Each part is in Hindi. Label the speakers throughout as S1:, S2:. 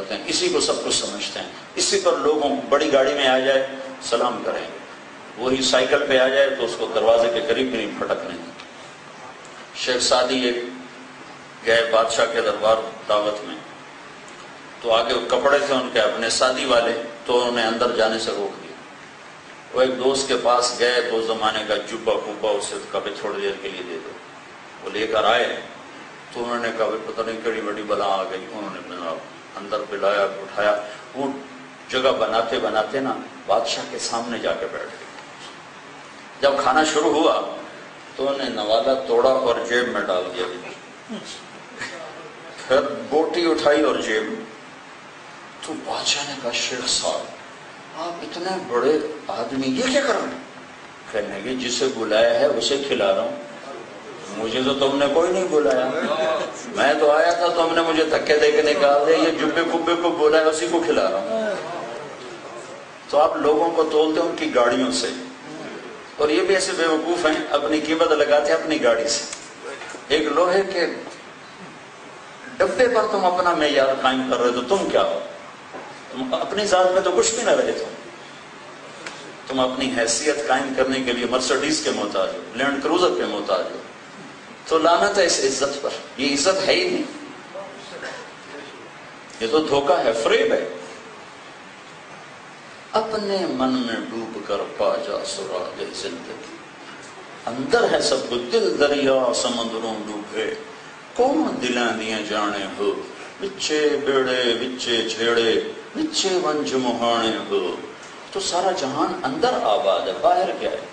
S1: करते हैं। इसी को सब कुछ समझते हैं। इसी पर लोगों बड़ी गाड़ी में आ जाए, सलाम करें। वही साइकिल पे आ जाए तो उसको दरवाजे के करीब करीब फटकने शेख सादी एक गए बादशाह के दरबार दावत में तो आगे कपड़े थे उनके, अपने शादी वाले तो उन्होंने अंदर जाने से रोक दिया। वो एक दोस्त के पास गए तो जमाने का जुब्बा कुब्बा उसे कभी थोड़ी देर के लिए दे दो। वो लेकर आए तो उन्होंने कहा पता नहीं, कड़ी बड़ी बला आ गई। उन्होंने अंदर पिलाया उठाया वो जगह बनाते बनाते ना बादशाह के सामने जाके बैठ गए जब खाना शुरू हुआ तो उन्हें नवाला तोड़ा और जेब में डाल दिया। फिर बोटी उठाई और जेब तो बादशाह ने कहा शेख साहब आप इतने बड़े आदमी ये क्या कर रहे हैं? कहने की जिसे बुलाया है उसे खिला रहा हूँ। मुझे तो तुमने कोई नहीं बुलाया। मैं तो आया था तुमने मुझे धक्के दे के निकाल दिया, ये जुब्बे कुब्बे को बोला है, उसी को खिला रहा हूँ। तो आप लोगों को तोलते उनकी गाड़ियों से। और ये भी ऐसे बेवकूफ़ हैं, अपनी कीमत लगाते अपनी गाड़ी से। एक लोहे के डब्बे पर तुम अपना मैार कायम कर रहे हो तो तुम क्या हो? तुम अपनी जात में तो कुछ भी ना रहे तुम। तुम अपनी हैसियत कायम करने के लिए मर्सडीज के मोहताज हो लैंड क्रूजर के मोहताज हो तो लानत है इस इज़्ज़त पर। ये इज़्ज़त है ही नहीं। ये तो धोखा है, फ्रेब है। अपने मन में डूब कर पा जा सुराग ज़िंदगी। अंदर है सब कुछ दिल, दरिया, समुद्रों डूबे। कौन दिला दिए जाने हो? विच्चे बेड़े विच्चे छेड़े विच्चे वंज मुहाने हो? तो सारा जहान अंदर आबाद है, बाहर क्या है?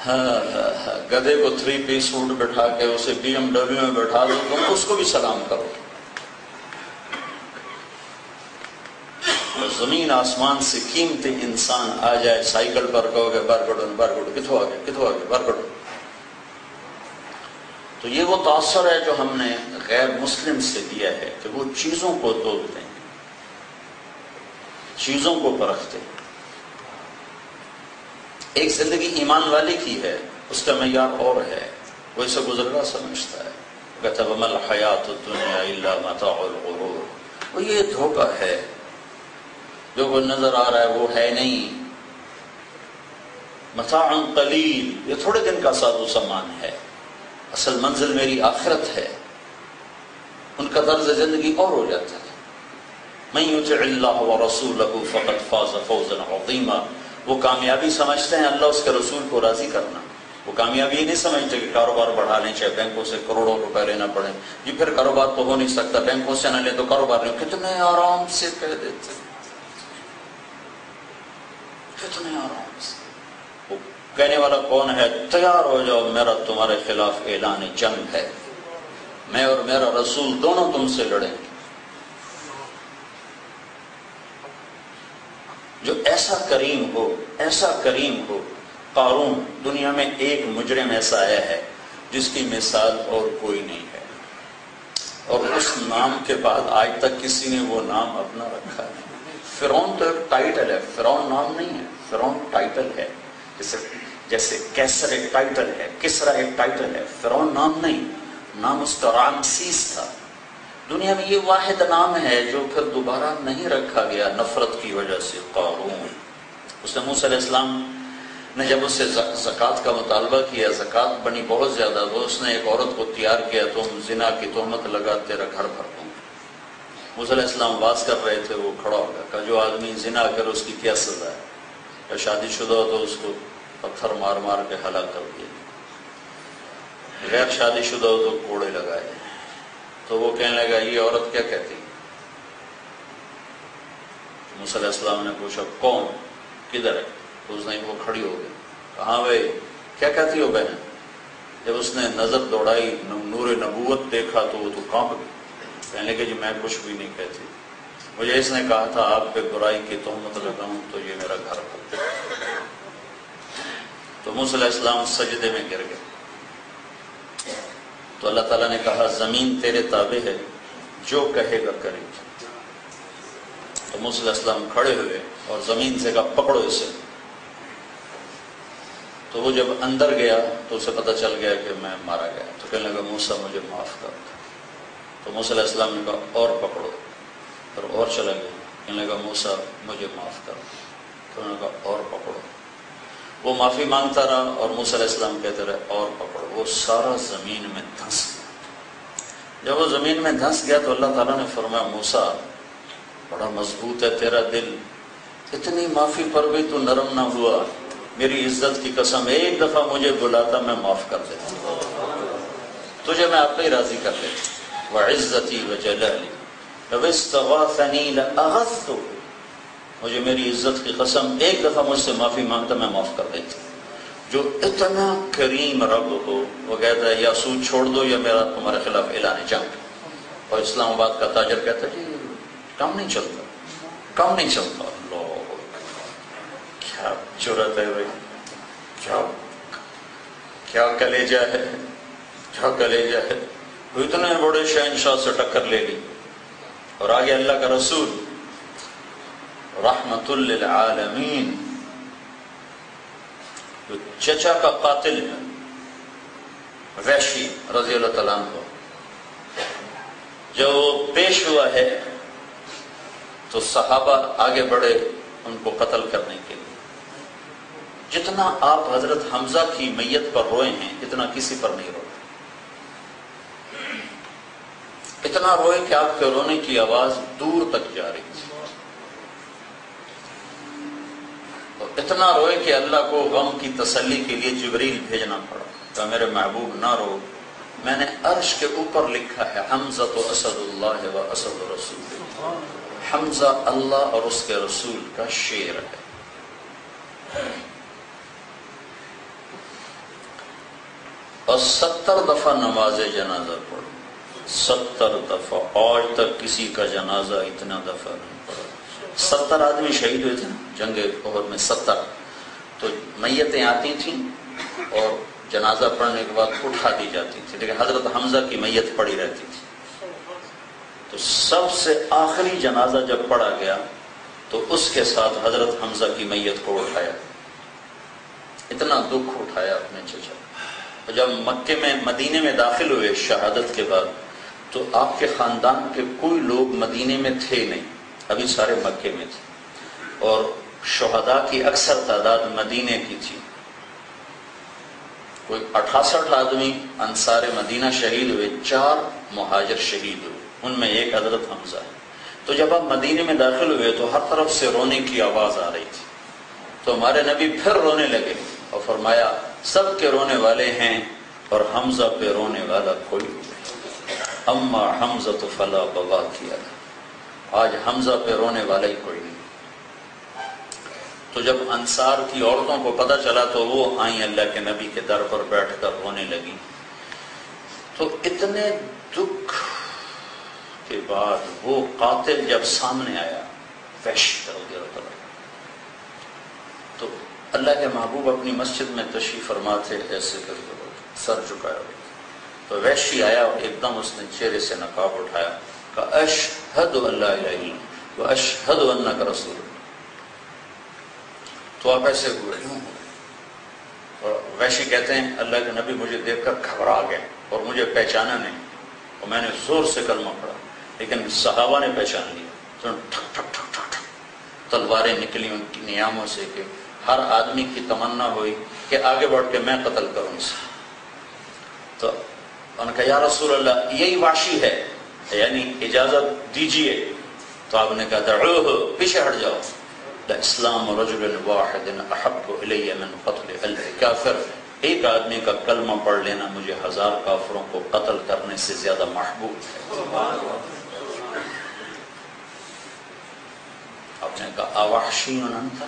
S1: हाँ, हाँ, हाँ, गधे को थ्री पीस सूट बैठा के उसे बीएमडब्ल्यू में बैठा दो तो उसको भी सलाम करो। ज़मीन आसमान से कीमती इंसान आ जाए साइकिल पर कहोगे बरगुडन बरगुड कितो आ गए कितो आ गए बरगुड तो ये वो तासर है जो हमने गैर मुस्लिम से दिया है कि वो चीज़ों को तोलते हैं चीज़ों को परखते हैं। एक ज़िंदगी ईमान वाले की है, उसका मैार और है। वो इसे गुजरगा समझता है। गतबमल हयात दुनिया वो ये धोखा है। जो वो नज़र आ रहा है वो है नहीं। मतान कलील, ये थोड़े दिन का साधु सम्मान है। असल मंजिल मेरी आखिरत है। उनका तर्ज ज़िंदगी और हो जाता है। मैं यूत रसूल फ़कत फाज फौजन अजीमा। वो कामयाबी समझते हैं, अल्लाह उसके रसूल को राज़ी करना। वो कामयाबी ये नहीं समझते कि कारोबार बढ़ा लें, चाहे बैंकों से करोड़ों रुपए लेना पड़े। जी, फिर कारोबार तो हो नहीं सकता, बैंकों से ना ले तो कारोबार नहीं कितने आराम से कह देते कितने आराम से। वो कहने वाला कौन है, तैयार हो जाओ, मेरा तुम्हारे खिलाफ ऐलान जंग है। मैं और मेरा रसूल दोनों तुमसे लड़ेंगे जो ऐसा करीम हो, ऐसा करीम हो। कारून दुनिया में एक मुजरिम ऐसा आया है, जिसकी मिसाल और कोई नहीं है। और उस नाम के बाद आज तक किसी ने वो नाम अपना रखा है फिर तो एक टाइटल है फिर नाम नहीं है फिर टाइटल है। जैसे जैसे कैसर एक टाइटल है, किसरा एक टाइटल है फिर नाम नहीं, नाम उसका रामसीस था। दुनिया में ये वाहिद नाम है जो फिर दोबारा नहीं रखा गया नफरत की वजह से कारून उसने मूसम ने जब उससे जक़ात का मुतालबा किया, जक़ात बनी बहुत ज़्यादा तो उसने एक औरत को तैयार किया, तुम जिना की तोहमत लगा, तेरा घर भर दूँ मूसम बात कर रहे थे, वो खड़ा होगा का जो आदमी जिना कर, उसकी क्या सजा है? या शादीशुदा हो तो उसको पत्थर मार मार के हलाक कर दिए गैर शादीशुदा हो तो कोड़े लगाए तो वो कहने लगा, ये औरत क्या कहती? मूसलाम ने पूछा, कौन? किधर है? तो उसने वो खड़ी हो गई। कहा भाई, क्या कहती हो बहन? जब उसने नज़र दौड़ाई नूर नबूत देखा तो वो तो काँप गई। कहने लगे, जी, मैं कुछ भी नहीं कहती। मुझे इसने कहा था, आप पे बुराई की तोहमत लगाऊँ तो ये मेरा घर तो मूसलाम सजदे में गिर गए। तो अल्लाह ताला ने कहा, ज़मीन तेरे ताबे है, जो कहेगा करे। तो मूसम खड़े हुए और ज़मीन से कहा, पकड़ो इसे। तो वो जब अंदर गया तो उसे पता चल गया कि मैं मारा गया। तो कहने लगा, मूसा, मुझे माफ़ कर। तो मूसम ने कहा, और पकड़ो। फिर और चला गया। कहने लगा, मूसा, मुझे माफ़ कर। तो उन्होंने कहा, और पकड़ो। वो माफ़ी माँगता रहा और मूसम कहते रहे, और पकड़ो। वो सारा ज़मीन में धंस जब वो ज़मीन में धंस गया तो अल्लाह ताला ने फरमाया, मूसा, बड़ा मज़बूत है तेरा दिल। इतनी माफ़ी पर भी तू नरम ना हुआ। मेरी इज़्ज़त की कसम एक दफ़ा मुझे बुलाता, मैं माफ़ कर देता। तुझे मैं आप ही राज़ी कर वह इज्जती व जलाली। मुझे मेरी इज़्ज़त की कसम एक दफ़ा मुझसे माफ़ी माँगता मैं माफ़ कर देती जो इतना करीम रब हो, वो कहता है, या सूद छोड़ दो या मेरा तुम्हारे खिलाफ ऐलान जंग और इस्लामाबाद का ताजर कहता है जी काम नहीं चलता, काम नहीं चलता। क्या ज़रूरत है भाई? क्या क्या कलेजा है? क्या कलेजा है? इतने बड़े शहनशाह से टक्कर ले ली। और आगे अल्लाह का रसूल रहमतुल्लिल आलमीन जो चचा का कातिल है, वैशी रज़ी अल्लाह को जब वो पेश हुआ है तो सहाबा आगे बढ़े उनको कत्ल करने के लिए। जितना आप हज़रत हमजा की मैयत पर रोए हैं, इतना किसी पर नहीं रोए इतना रोए कि आपके रोने की आवाज़ दूर तक जा रही थी तो इतना रोए कि अल्लाह को गम की तसल्ली के लिए जबरील भेजना पड़ा। तो मेरे महबूब, ना रो। मैंने अर्श के ऊपर लिखा है, हमजा तो असदुल्लाह व असद रसूल। हमजा अल्लाह और उसके रसूल का शेर है। और सत्तर दफ़ा नमाज़ जनाजा पढ़ो। सत्तर दफ़ा, आज तक किसी का जनाजा इतना दफ़ा नहीं पड़ा सत्तर आदमी शहीद हुए थे जंग ओहर में सत्तर। तो मैयतें आती थी और जनाजा पढ़ने के बाद उठा दी जाती थी। लेकिन हज़रत हमजा की मैयत पड़ी रहती थी। तो सबसे आखिरी जनाजा जब पढ़ा गया तो उसके साथ हज़रत हमजा की मैयत को उठाया। इतना दुख उठाया अपने चचा। और जब मक्के में, मदीने में दाखिल हुए शहादत के बाद तो आपके खानदान के कोई लोग मदीने में थे नहीं। अभी सारे मक्के में थे। और शहदा की अक्सर तादाद मदीने की थी। कोई अठासठ आदमी अंसार मदीना शहीद हुए, चार मुहाजिर शहीद हुए। उनमें एक हज़रत हमजा है। तो जब आप मदीने में दाखिल हुए तो हर तरफ़ से रोने की आवाज़ आ रही थी। तो हमारे नबी फिर रोने लगे और फरमाया, सब के रोने वाले हैं और हमजा पे रोने वाला कोई अम्मा हमजा तो फला बगा किया आज हमजा पे रोने वाला ही कोई नहीं। तो जब अंसार की औरतों को पता चला तो वो आई अल्लाह के नबी के दर पर बैठकर रोने लगी। तो इतने दुख के बाद वो कातिल जब सामने आया, वैश्य तो अल्लाह के महबूब अपनी मस्जिद में तशरीफ़ फरमा थे ऐसे करके सर झुकाया तो वैश्य आया और एकदम उसने चेहरे से नकाब उठाया। अशहद अशहद अन्ना का रसूल तो आप ऐसे हुए और वैश्य कहते हैं, अल्लाह के नबी मुझे देखकर घबरा गए और मुझे पहचाना नहीं। और मैंने ज़ोर से कलमा पड़ा लेकिन सहाबा ने पहचान लिया। तो ठक तलवारें निकली उनकी नियामों से कि हर आदमी की तमन्ना हुई कि आगे बढ़ के मैं कत्ल करूँ इसे तो उन्होंने कहा, या रसूल अल्लाह यही वाशी है यानी इजाज़त दीजिए। तो आपने कहा था पीछे हट जाओ। इस्लाम काफिर एक आदमी का कलमा पढ़ लेना मुझे हज़ार काफरों को कत्ल करने से ज़्यादा महबूब आपने कहा अवाशी अनंता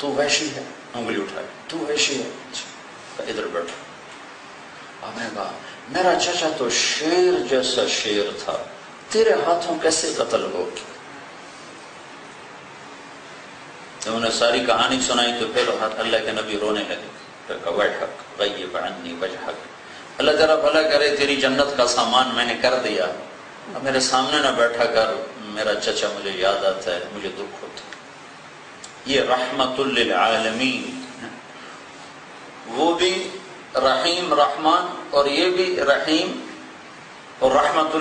S1: तू वैशी है। उंगली उठाए तू वैशी है। अच्छा, इधर बैठा। आपने कहा मेरा चचा तो शेर जैसा शेर था। तेरे हाथों कैसे कत्ल हो जब उन्हें सारी कहानी सुनाई तो फिर अल्लाह के नबी रोने लगे। अल्लाह तेरा भला करे, तेरी जन्नत का सामान मैंने कर दिया। अब मेरे सामने ना बैठा कर, मेरा चचा मुझे याद आता है, मुझे दुख होता ये रहमतुल्लिल वो भी रहीम रहमान और ये भी रहीम और रहमतुल